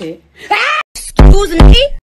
Excuse me?